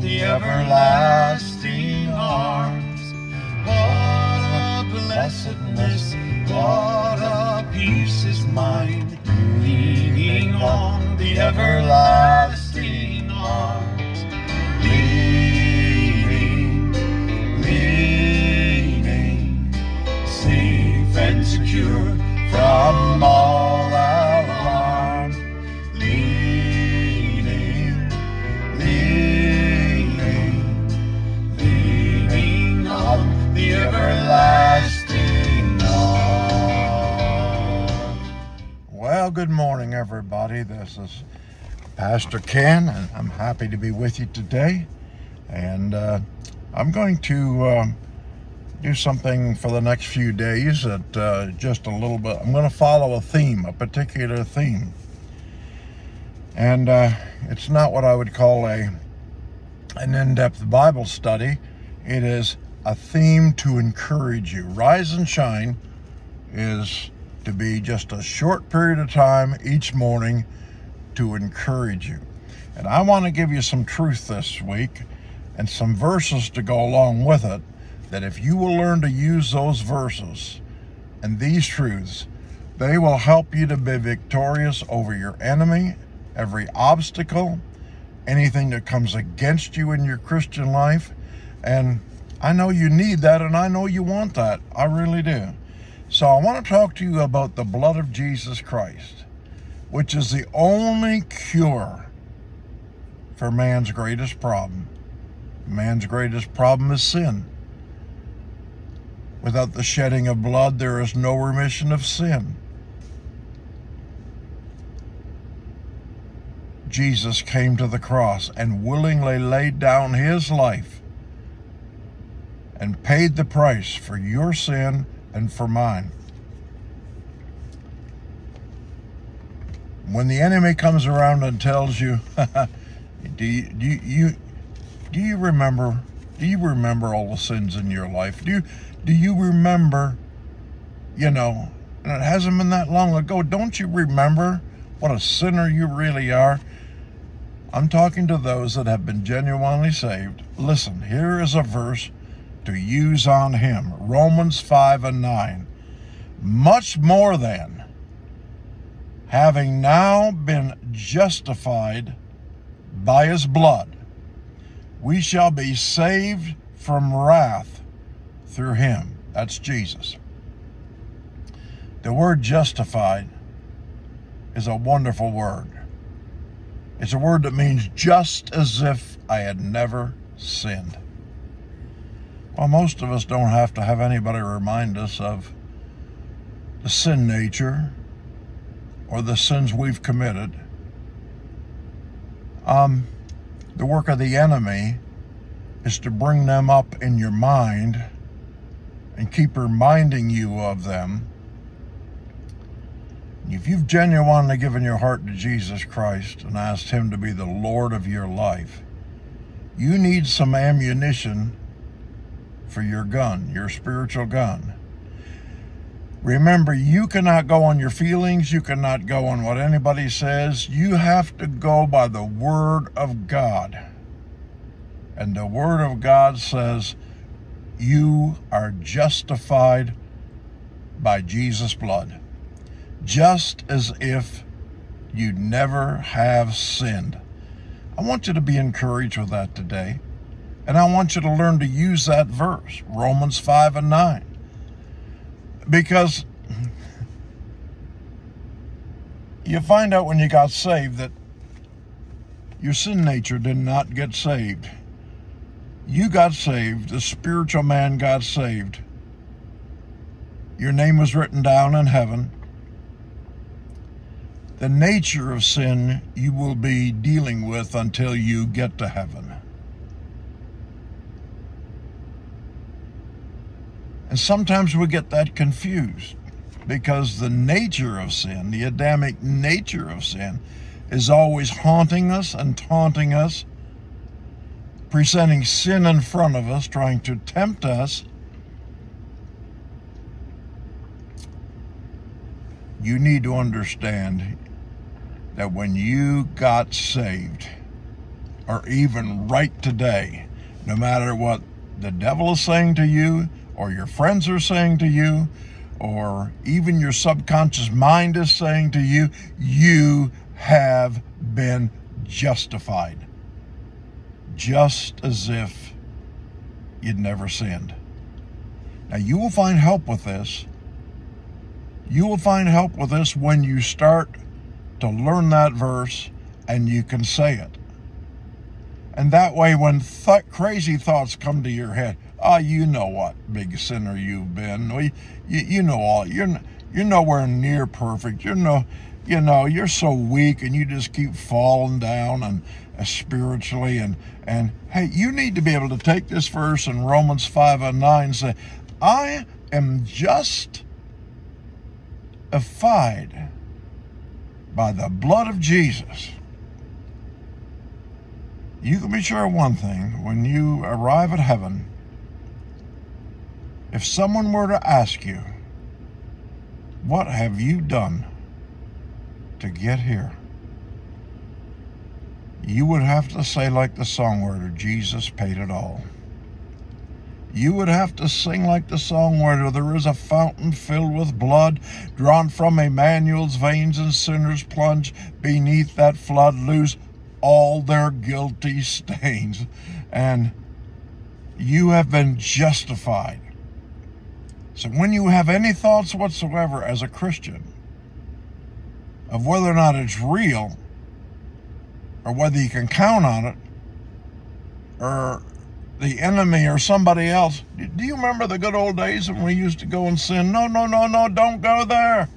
the everlasting arms. What a blessedness, what a peace is mine, leaning on the everlasting Good morning, everybody. This is Pastor Ken, and I'm happy to be with you today. And uh, I'm going to um do something for the next few days that uh, just a little bit. I'm going to follow a theme, a particular theme. And uh, it's not what I would call a an in-depth Bible study. It is a theme to encourage you. Rise and shine is to be just a short period of time each morning to encourage you. And I want to give you some truth this week and some verses to go along with it that if you will learn to use those verses and these truths, they will help you to be victorious over your enemy, every obstacle, anything that comes against you in your Christian life. And I know you need that and I know you want that. I really do. So I want to talk to you about the blood of Jesus Christ, which is the only cure for man's greatest problem. Man's greatest problem is sin. Without the shedding of blood, there is no remission of sin. Jesus came to the cross and willingly laid down his life and paid the price for your sin and for mine. When the enemy comes around and tells you, do you, do you, do you remember do you remember all the sins in your life? Do you do you remember, you know, and it hasn't been that long ago, don't you remember what a sinner you really are? I'm talking to those that have been genuinely saved. Listen, here is a verse to use on him Romans 5 and 9. Much more than, having now been justified by his blood, we shall be saved from wrath through him. That's Jesus. The word justified is a wonderful word. It's a word that means just as if I had never sinned. Well, most of us don't have to have anybody remind us of the sin nature or the sins we've committed. Um, the work of the enemy is to bring them up in your mind and keep reminding you of them. If you've genuinely given your heart to Jesus Christ and asked Him to be the Lord of your life, you need some ammunition for your gun, your spiritual gun. Remember, you cannot go on your feelings. You cannot go on what anybody says. You have to go by the Word of God. And the Word of God says, you are justified by Jesus' blood, just as if you never have sinned. I want you to be encouraged with that today. And I want you to learn to use that verse, Romans 5 and 9. Because you find out when you got saved that your sin nature did not get saved. You got saved, the spiritual man got saved. Your name was written down in heaven. The nature of sin you will be dealing with until you get to heaven. And sometimes we get that confused because the nature of sin, the Adamic nature of sin, is always haunting us and taunting us, presenting sin in front of us, trying to tempt us. You need to understand that when you got saved, or even right today, no matter what the devil is saying to you, or your friends are saying to you, or even your subconscious mind is saying to you, you have been justified. Just as if you'd never sinned. Now, you will find help with this. You will find help with this when you start to learn that verse and you can say it. And that way, when th- crazy thoughts come to your head, oh, you know what big sinner you've been. You, you, you know all. You're you're nowhere near perfect. You're no, you know, you're so weak, and you just keep falling down and uh, spiritually. And and hey, you need to be able to take this verse in Romans five and nine and say, I am just affied by the blood of Jesus. You can be sure of one thing when you arrive at heaven, if someone were to ask you, What have you done to get here? You would have to say, like the songwriter, Jesus paid it all you would have to sing like the songwriter there is a fountain filled with blood drawn from Emmanuel's veins and sinners plunge beneath that flood lose all their guilty stains and you have been justified so when you have any thoughts whatsoever as a Christian of whether or not it's real or whether you can count on it or the enemy or somebody else. Do you remember the good old days when we used to go and sin? No, no, no, no, don't go there.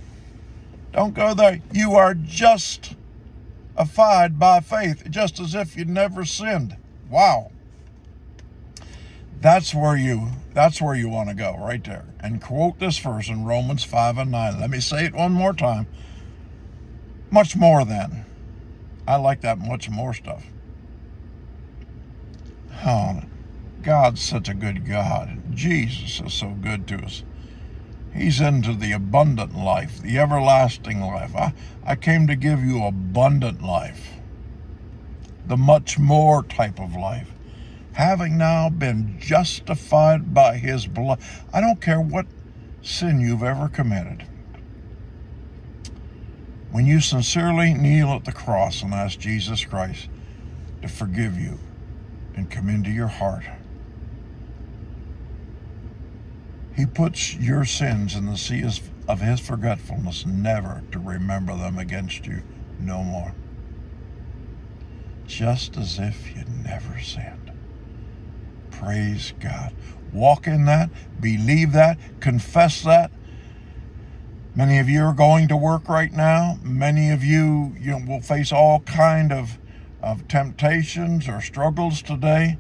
Don't go there. You are just affied by faith, just as if you'd never sinned. Wow. That's where you that's where you want to go, right there. And quote this verse in Romans 5 and 9. Let me say it one more time. Much more than. I like that much more stuff. Oh, God's such a good God. Jesus is so good to us. He's into the abundant life, the everlasting life. I, I came to give you abundant life, the much more type of life. Having now been justified by his blood, I don't care what sin you've ever committed. When you sincerely kneel at the cross and ask Jesus Christ to forgive you and come into your heart, He puts your sins in the sea of his forgetfulness, never to remember them against you no more. Just as if you'd never sinned. Praise God. Walk in that, believe that, confess that. Many of you are going to work right now. Many of you, you know, will face all kind of, of temptations or struggles today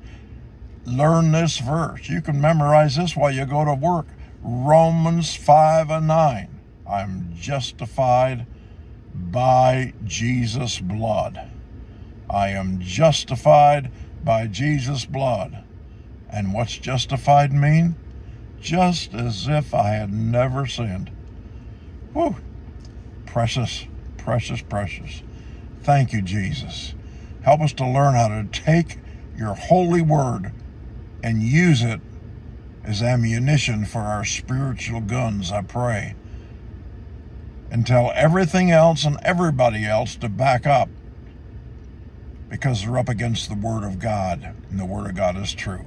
learn this verse. You can memorize this while you go to work. Romans 5 and 9. I'm justified by Jesus' blood. I am justified by Jesus' blood. And what's justified mean? Just as if I had never sinned. Whew. Precious, precious, precious. Thank you, Jesus. Help us to learn how to take your holy word and use it as ammunition for our spiritual guns, I pray. And tell everything else and everybody else to back up because they're up against the Word of God, and the Word of God is true.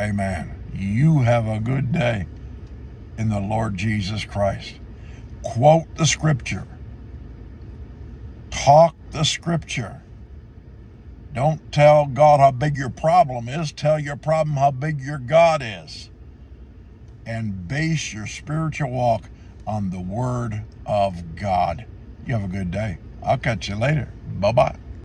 Amen. You have a good day in the Lord Jesus Christ. Quote the Scripture, talk the Scripture. Don't tell God how big your problem is. Tell your problem how big your God is. And base your spiritual walk on the Word of God. You have a good day. I'll catch you later. Bye bye.